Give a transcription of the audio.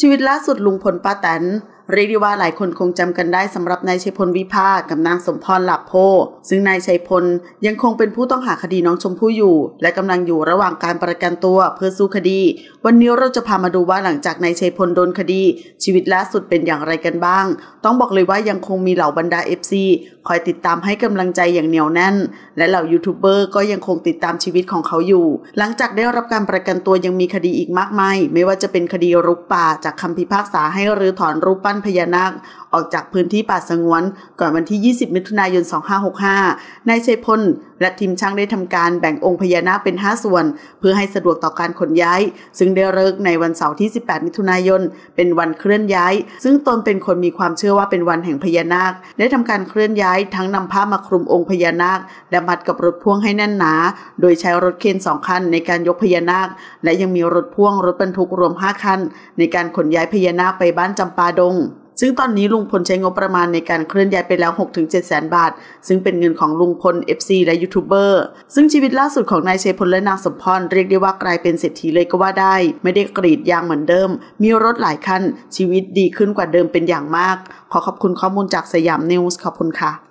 ชีวิตล่าสุดลุงพลป้าแตน เรียกได้ว่าหลายคนคงจำกันได้สำหรับนายชัยพลวิภากับนางสมพรหลับโพ ซึ่งนายชัยพลยังคงเป็นผู้ต้องหาคดีน้องชมพู่อยู่ และกำลังอยู่ระหว่างการประกันตัวเพื่อสู้คดี วันนี้เราจะพามาดูว่าหลังจากนายชัยพลโดนคดี ชีวิตล่าสุดเป็นอย่างไรกันบ้าง ต้องบอกเลยว่ายังคงมีเหล่าบรรดา FC คอยติดตามให้กำลังใจอย่างเหนียวแน่น และเหล่ายูทูบเบอร์ก็ยังคงติดตามชีวิตของเขาอยู่ หลังจากได้รับการประกันตัวยังมีคดีอีกมากมาย ไม่ว่าจะเป็นคดีรุกป่าจากคำพิพากษาให้รื้อถอนรูปปั้นพญานาค ออกจากพื้นที่ป่าสงวน ก่อนวันที่ 20 มิถุนายน 2565 นายชัยพลและทีมช่างได้ทำการแบ่งองค์พญานาคเป็น 5 ส่วน เพื่อให้สะดวกต่อการขนย้าย ซึ่งได้เลิกในวันเสาร์ที่ 18 มิถุนายน เป็นวันเคลื่อนย้าย ซึ่งตนเป็นคนมีความเชื่อว่าเป็นวันแห่งพญานาค ได้ทำการเคลื่อนย้ายทั้งนำผ้ามาคลุมองค์พญานาค และมัดกับรถพ่วงให้แน่นหนา โดยใช้รถเคนสองคันในการยกพญานาค และยังมีรถพ่วงรถบรรทุกรวม 5 คันในการขนย้ายพญานาคไปบ้านจำปาดง ซึ่งตอนนี้ลุงพลใช้งบประมาณในการเคลื่อนย้ายไปแล้ว 6-7แสนบาท ซึ่งเป็นเงินของลุงพล FC และยูทูบเบอร์ ซึ่งชีวิตล่าสุดของนายชัยพลและนางสมพรเรียกได้ว่ากลายเป็นเศรษฐีเลยก็ว่าได้ ไม่ได้กรีดยางเหมือนเดิม มีรถหลายคันชีวิตดีขึ้นกว่าเดิมเป็นอย่างมาก ขอขอบคุณข้อมูลจากสยามนิวส์ขอบคุณค่ะ